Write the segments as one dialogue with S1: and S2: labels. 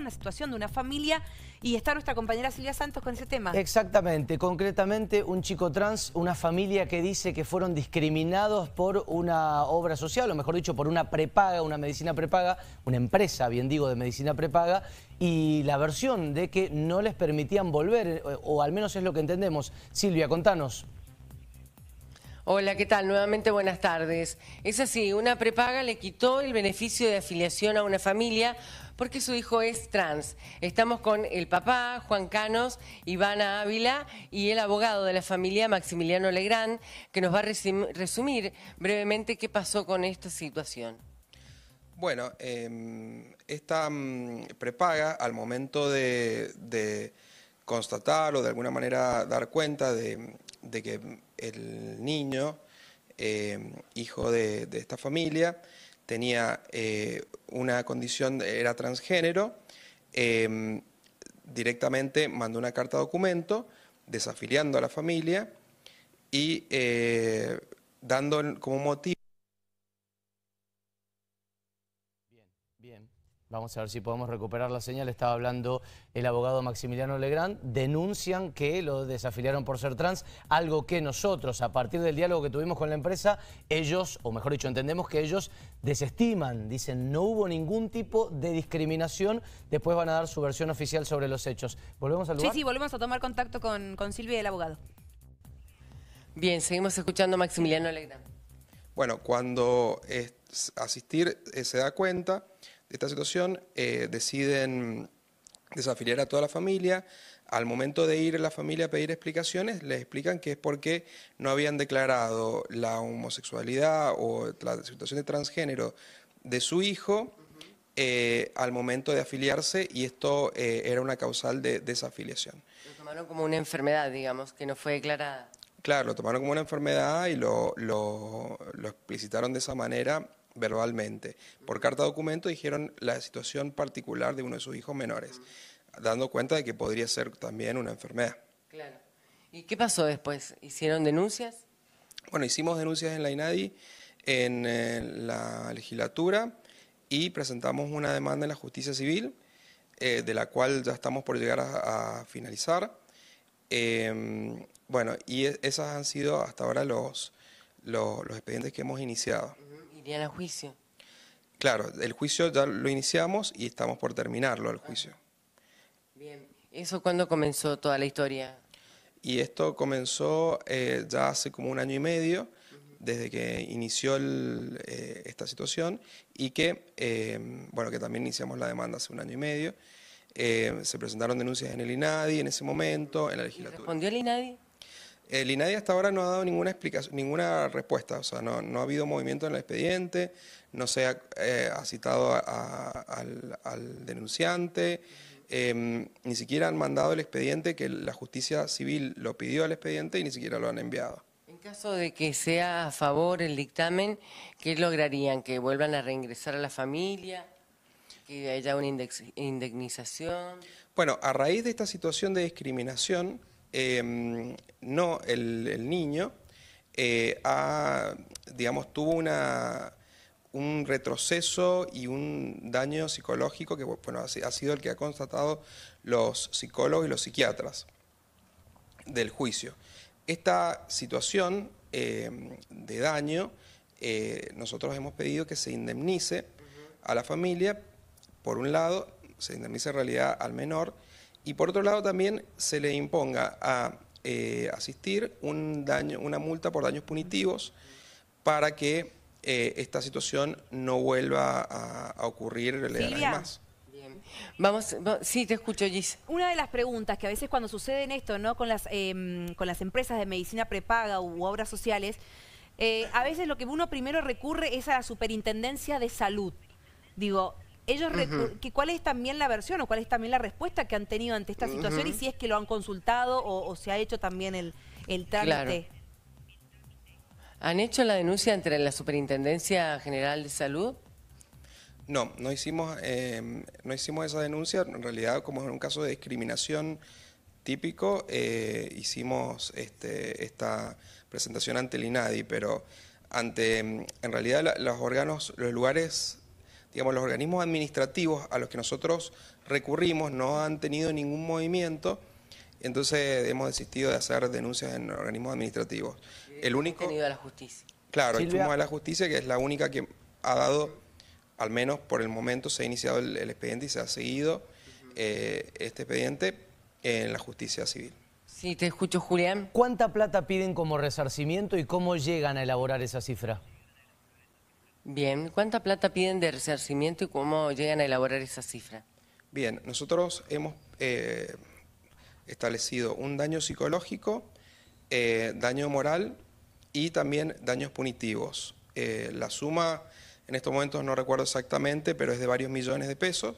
S1: una situación de una familia y está nuestra compañera Silvia Santos con ese tema.
S2: Exactamente, concretamente un chico trans, una familia que dice que fueron discriminados por una obra social, o mejor dicho, por una prepaga, una medicina prepaga, una empresa, bien digo, de medicina prepaga, y la versión de que no les permitían volver, o al menos es lo que entendemos. Silvia, contanos.
S3: Hola, ¿qué tal? Nuevamente buenas tardes. Es así, una prepaga le quitó el beneficio de afiliación a una familia porque su hijo es trans. Estamos con el papá, Juan Canos, Ivana Ávila y el abogado de la familia, Maximiliano Legrand, que nos va a resumir brevemente qué pasó con esta situación.
S4: Bueno, em, esta mm, prepaga, al momento de, constatar o de alguna manera dar cuenta de, que el niño, em, hijo de, esta familia, tenía eh, una condición, era transgénero, em, directamente mandó una carta documento desafiliando a la familia y eh, dando como motivo
S2: Vamos a ver si podemos recuperar la señal. Estaba hablando el abogado Maximiliano Legrand. Denuncian que lo desafiliaron por ser trans, algo que nosotros, a partir del diálogo que tuvimos con la empresa, ellos, o mejor dicho, entendemos que ellos desestiman. Dicen, no hubo ningún tipo de discriminación. Después van a dar su versión oficial sobre los hechos. ¿Volvemos al lugar?
S1: Sí, sí, volvemos a tomar contacto con, con Silvia y el abogado.
S3: Bien, seguimos escuchando a Maximiliano Legrand.
S4: Bueno, cuando asistir eh, se da cuenta esta situación, eh, deciden desafiliar a toda la familia. Al momento de ir la familia a pedir explicaciones, les explican que es porque no habían declarado la homosexualidad o la situación de transgénero de su hijo eh, al momento de afiliarse y esto eh, era una causal de desafiliación.
S3: Lo tomaron como una enfermedad, digamos, que no fue declarada.
S4: Claro, lo tomaron como una enfermedad y lo, lo explicitaron de esa manera verbalmente. Por carta documento dijeron la situación particular de uno de sus hijos menores, dando cuenta de que podría ser también una enfermedad.
S3: Claro. ¿Y qué pasó después? ¿Hicieron denuncias?
S4: Bueno, hicimos denuncias en la INADI, en eh, la legislatura, y presentamos una demanda en la justicia civil, eh, de la cual ya estamos por llegar a, finalizar. Em, bueno, y e, esos han sido hasta ahora los, los expedientes que hemos iniciado
S3: irían a juicio.
S4: Claro, el juicio ya lo iniciamos y estamos por terminarlo el juicio.
S3: Bien, ¿eso cuándo comenzó toda la historia?
S4: Y esto comenzó eh, ya hace como un año y medio, desde que inició eh, esta situación y que, eh, bueno, que también iniciamos la demanda hace un año y medio. se presentaron denuncias en el INADI en ese momento, en la legislatura.
S3: ¿Respondió el INADI?
S4: El INADI hasta ahora no ha dado ninguna explicación, ninguna respuesta, o sea, no, no ha habido movimiento en el expediente, no se ha, eh, citado al, denunciante, em, ni siquiera han mandado el expediente que la justicia civil lo pidió al expediente y ni siquiera lo han enviado.
S3: En caso de que sea a favor el dictamen, ¿qué lograrían? ¿Que vuelvan a reingresar a la familia? ¿Que haya una indemnización?
S4: Bueno, a raíz de esta situación de discriminación, Em, no, el, niño eh, digamos, tuvo una, un retroceso y un daño psicológico que bueno, ha, sido el que ha constatado los psicólogos y los psiquiatras del juicio. Esta situación em, de daño, eh, nosotros hemos pedido que se indemnice a la familia, por un lado, se indemnice en realidad al menor, y por otro lado también se le imponga a eh, asistir un daño, una multa por daños punitivos para que eh, esta situación no vuelva a, ocurrir más.
S3: Bien. Vamos, sí, te escucho, Gis.
S1: Una de las preguntas que a veces cuando sucede esto, ¿no? Con las, em, con las empresas de medicina prepaga u obras sociales, eh, a veces lo que uno primero recurre es a la superintendencia de salud. Digo, ellos ¿Cuál es también la versión o cuál es también la respuesta que han tenido ante esta situación y si es que lo han consultado o, se ha hecho también el, el trámite?
S3: ¿Han hecho la denuncia entre la Superintendencia General de Salud?
S4: No, no hicimos, em, no hicimos esa denuncia. En realidad, como en un caso de discriminación típico, eh, hicimos este, esta presentación ante el INADI, pero ante, en realidad los órganos, los lugares digamos, los organismos administrativos a los que nosotros recurrimos, no han tenido ningún movimiento, entonces hemos desistido de hacer denuncias en organismos administrativos. El único...
S3: Tenido a la justicia.
S4: Claro,
S2: Silvia.
S4: fuimos a la justicia, que es la única que ha dado, al menos por el momento, se ha iniciado el, el expediente y se ha seguido eh, este expediente en la justicia civil.
S3: Sí, te escucho, Julián.
S2: ¿Cuánta plata piden como resarcimiento y cómo llegan a elaborar esa cifra?
S3: Bien, ¿cuánta plata piden de resarcimiento y cómo llegan a elaborar esa cifra?
S4: Bien, nosotros hemos eh, establecido un daño psicológico, eh, daño moral y también daños punitivos. Eh, la suma, en estos momentos no recuerdo exactamente, pero es de varios millones de pesos.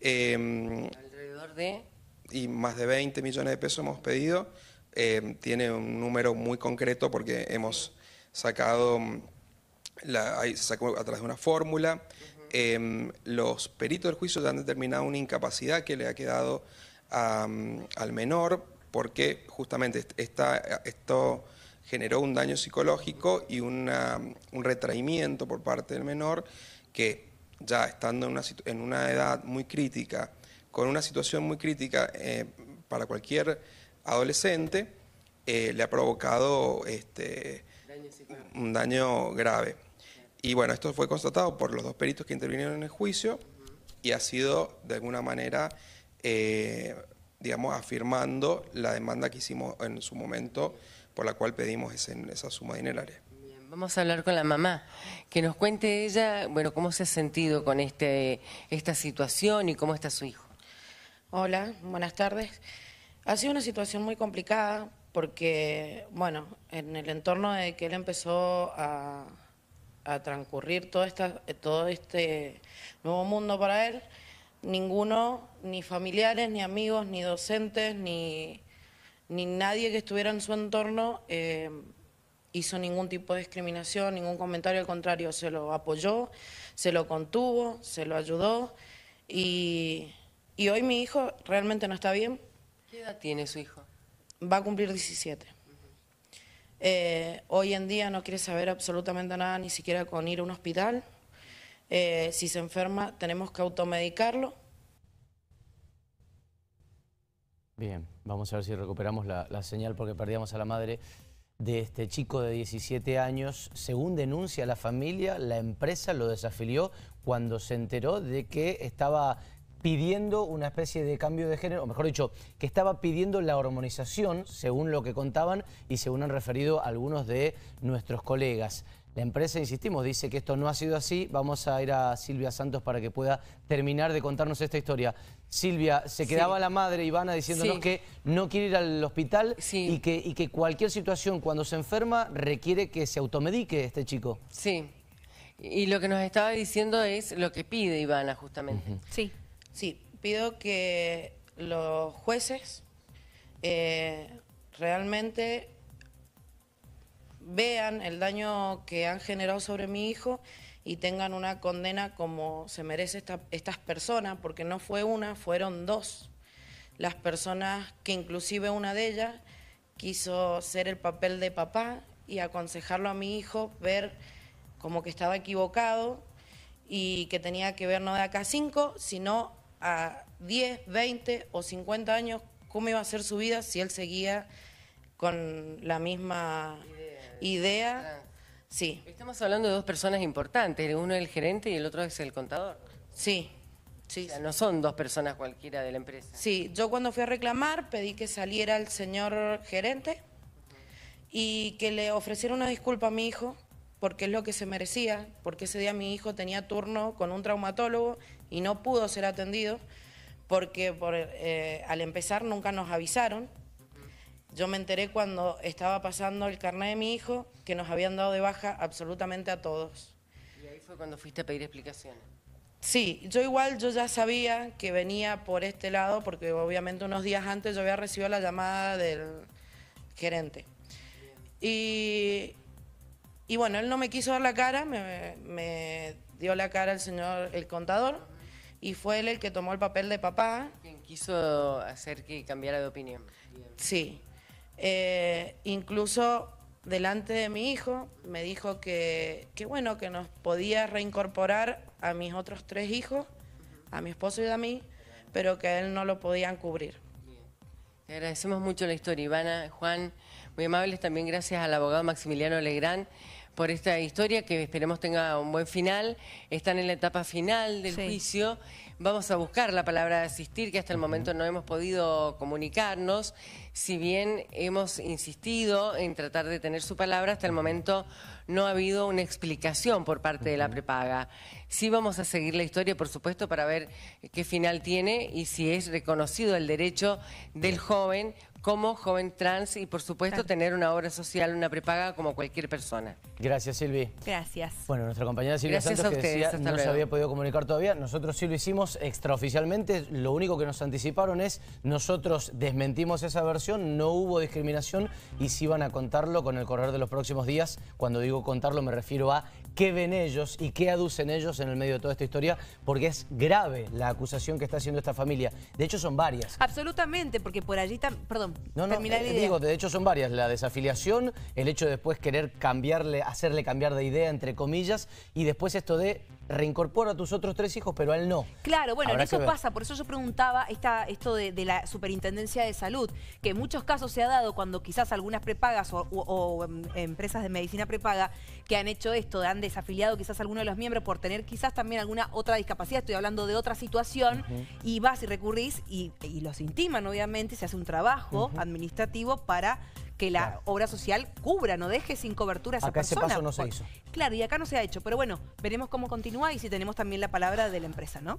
S4: Eh,
S3: Alrededor de...
S4: y más de 20 millones de pesos hemos pedido. Eh, tiene un número muy concreto porque hemos sacado, mm, la, ahí se sacó a través de una fórmula. Eh, los peritos del juicio ya han determinado una incapacidad que le ha quedado a, al menor porque justamente est- esta, esto generó un daño psicológico y una- un retraimiento por parte del menor que ya estando en una, en una edad muy crítica, con una situación muy crítica eh, para cualquier adolescente, eh, le ha provocado este, un daño grave. Y bueno, esto fue constatado por los dos peritos que intervinieron en el juicio y ha sido de alguna manera, eh, digamos, afirmando la demanda que hicimos en su momento por la cual pedimos ese- esa suma dineraria.
S3: Bien, Vamos a hablar con la mamá, que nos cuente ella, bueno, cómo se ha sentido con este, esta situación y cómo está su hijo.
S5: Hola, buenas tardes. Ha sido una situación muy complicada porque, bueno, en el entorno de que él empezó a, a transcurrir todo, esta, todo este nuevo mundo para él, ninguno, ni familiares, ni amigos, ni docentes, ni, ni nadie que estuviera en su entorno eh, hizo ningún tipo de discriminación, ningún comentario, al contrario, se lo apoyó, se lo contuvo, se lo ayudó y, y hoy mi hijo realmente no está bien,
S3: ¿Qué edad tiene su hijo?
S5: va a cumplir 17. Eh, hoy en día no quiere saber absolutamente nada, ni siquiera con ir a un hospital. Eh, si se enferma, tenemos que automedicarlo.
S2: Bien, vamos a ver si recuperamos la, la señal porque perdíamos a la madre de este chico de 17 años. Según denuncia la familia, la empresa lo desafilió cuando se enteró de que estaba pidiendo una especie de cambio de género, o mejor dicho, que estaba pidiendo la hormonización, según lo que contaban y según han referido algunos de nuestros colegas. La empresa, insistimos, dice que esto no ha sido así. Vamos a ir a Silvia Santos para que pueda terminar de contarnos esta historia. Silvia, se quedaba la madre Ivana diciéndonos
S3: Sí.
S2: que no quiere ir al hospital
S3: Sí.
S2: y, que, y que cualquier situación cuando se enferma requiere que se automedique este chico.
S3: Sí. Y lo que nos estaba diciendo es lo que pide Ivana, justamente.
S1: Sí.
S5: Sí, pido que los jueces eh, realmente vean el daño que han generado sobre mi hijo y tengan una condena como se merece esta- estas personas, porque no fue una, fueron dos. Las personas que inclusive una de ellas quiso ser el papel de papá y aconsejarlo a mi hijo, ver como que estaba equivocado y que tenía que ver no de acá 5, sino a 10, 20 o 50 años, cómo iba a ser su vida si él seguía con la misma idea. Sí,
S3: Estamos hablando de dos personas importantes, uno es el gerente y el otro es el contador.
S5: sí,
S3: O
S5: sí.
S3: sea, no son dos personas cualquiera de la empresa.
S5: Sí, yo cuando fui a reclamar pedí que saliera el señor gerente y que le ofreciera una disculpa a mi hijo, porque es lo que se merecía, porque ese día mi hijo tenía turno con un traumatólogo y no pudo ser atendido, porque por, eh, al empezar nunca nos avisaron. Yo me enteré cuando estaba pasando el carnet de mi hijo que nos habían dado de baja absolutamente a todos.
S3: Y ahí fue cuando fuiste a pedir explicaciones.
S5: Sí, yo igual yo ya sabía que venía por este lado porque obviamente unos días antes yo había recibido la llamada del gerente. Y, y bueno, él no me quiso dar la cara, me, me dio la cara el señor, el contador, y fue él el que tomó el papel de papá.
S3: Quien quiso hacer que cambiara de opinión.
S5: Sí. Eh, incluso delante de mi hijo me dijo que, que bueno, que nos podía reincorporar a mis otros tres hijos, a mi esposo y a mí, pero que a él no lo podían cubrir.
S3: Te agradecemos mucho la historia, Ivana, Juan, muy amables. También gracias al abogado Maximiliano Legrand por esta historia que esperemos tenga un buen final. Están en la etapa final del
S1: Sí.
S3: juicio. Vamos a buscar la palabra de asistir, que hasta el momento no hemos podido comunicarnos. Si bien hemos insistido en tratar de tener su palabra, hasta el momento no ha habido una explicación por parte de la prepaga. Sí vamos a seguir la historia, por supuesto, para ver qué final tiene y si es reconocido el derecho del joven como joven trans y, por supuesto,
S1: Claro.
S3: tener una obra social, una prepaga como cualquier persona.
S2: Gracias, Silvi.
S1: Gracias.
S2: Bueno, nuestra compañera Silvia
S3: Gracias
S2: Santos
S3: a
S2: que decía no se había podido comunicar todavía. Nosotros sí lo hicimos extraoficialmente. Lo único que nos anticiparon es nosotros desmentimos esa versión, no hubo discriminación y sí van a contarlo con el correr de los próximos días. Cuando digo contarlo me refiero a qué ven ellos y qué aducen ellos en el medio de toda esta historia, porque es grave la acusación que está haciendo esta familia. De hecho son varias.
S1: Absolutamente, porque por allí Perdón,
S2: No, no, eh,
S1: idea.
S2: digo, de hecho son varias. La desafiliación, el hecho de después querer cambiarle, hacerle cambiar de idea, entre comillas, y después esto de reincorpora a tus otros tres hijos, pero a él no.
S1: Claro, bueno,
S2: Habrá
S1: en eso pasa, por eso yo preguntaba esta, esto de, de la Superintendencia de Salud, que en muchos casos se ha dado cuando quizás algunas prepagas o, o- o, em, empresas de medicina prepaga que han hecho esto, han desafiliado quizás a alguno de los miembros por tener quizás también alguna otra discapacidad, estoy hablando de otra situación, y vas y recurrís y, y los intiman, obviamente, se hace un trabajo administrativo para que la
S2: Claro.
S1: obra social cubra, no deje sin cobertura a esa
S2: Acá ese
S1: persona.
S2: paso no se hizo.
S1: Claro, y acá no se ha hecho, pero bueno, veremos cómo y si tenemos también la palabra de la empresa, ¿no?